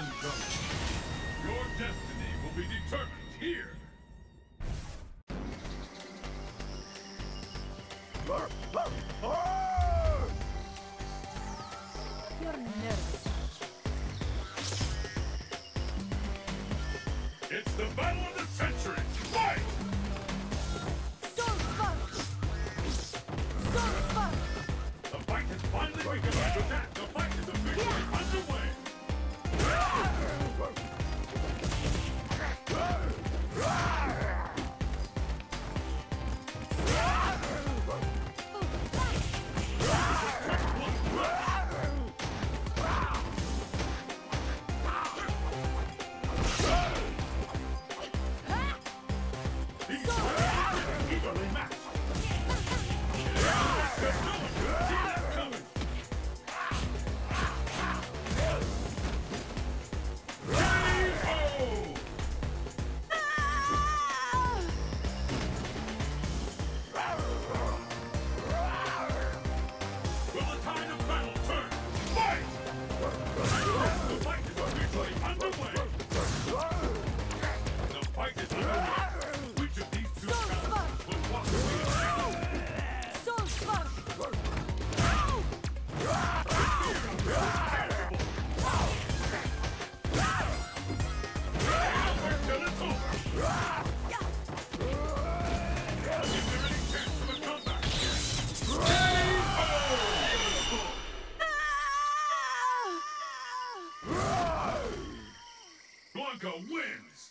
Island Gulch. Your destiny will be determined here. You're nervous. It's the battle of the century! Blanca wins!